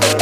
Bye.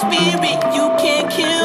spirit, you can't kill.